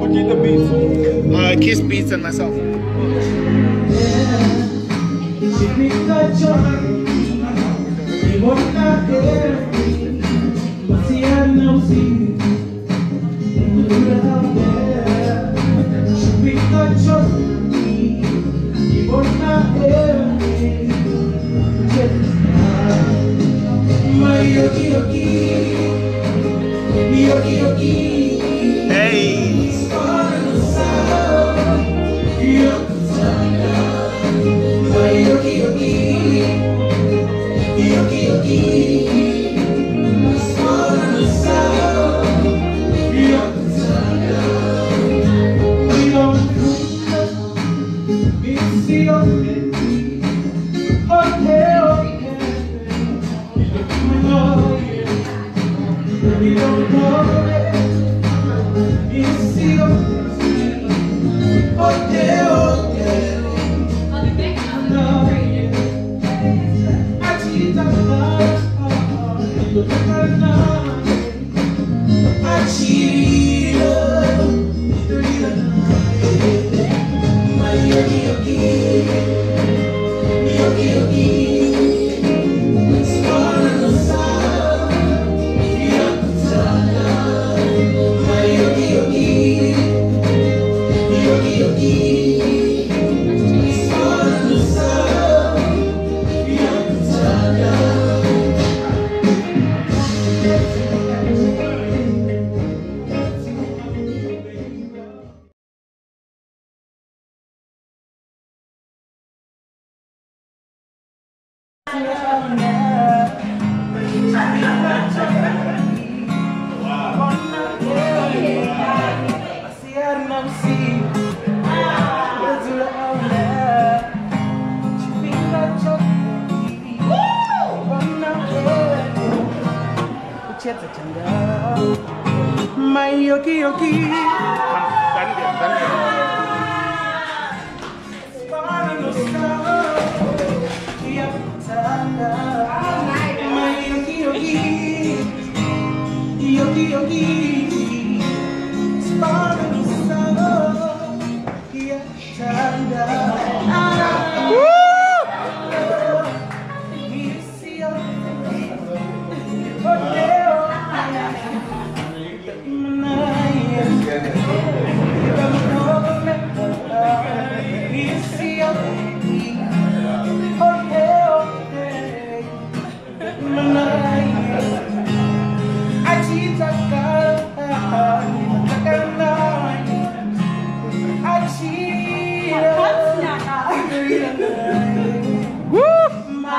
Who did the beats? Uh, Kiss Beats and myself. Hey. My yoki yoki. My Daniel, Daniel.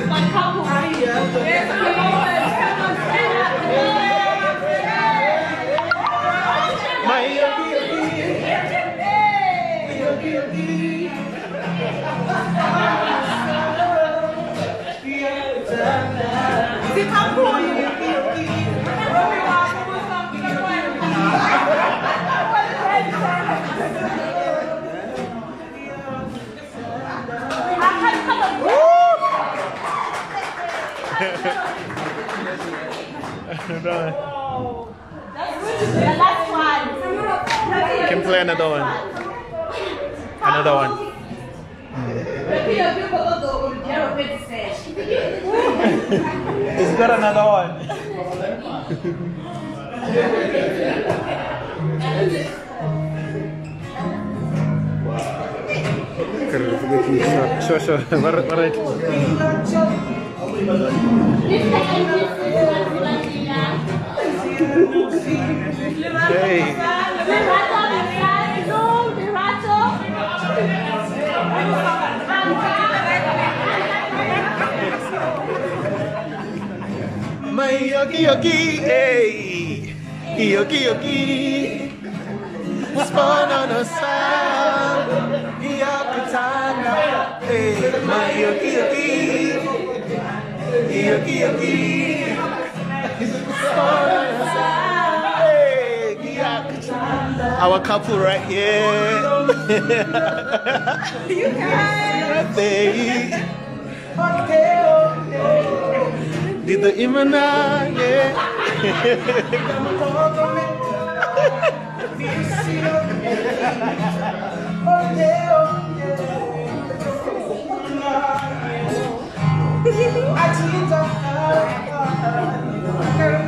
one couple. Yes, come on, come The last one. Can play another one. Another one. He's got another one. Sure, sure. What, what I Hey. May yoki yoki, hey, yoki yoki, spawn on a sound, yakutana, hey, my yoki yoki, yoki yoki, spawn on a Our couple right here. You guys. They did the imana, yeah. I